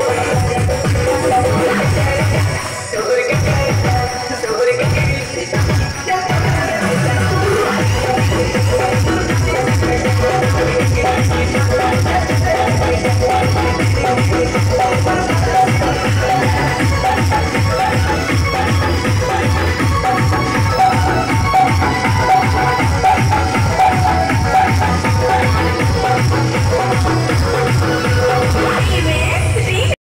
you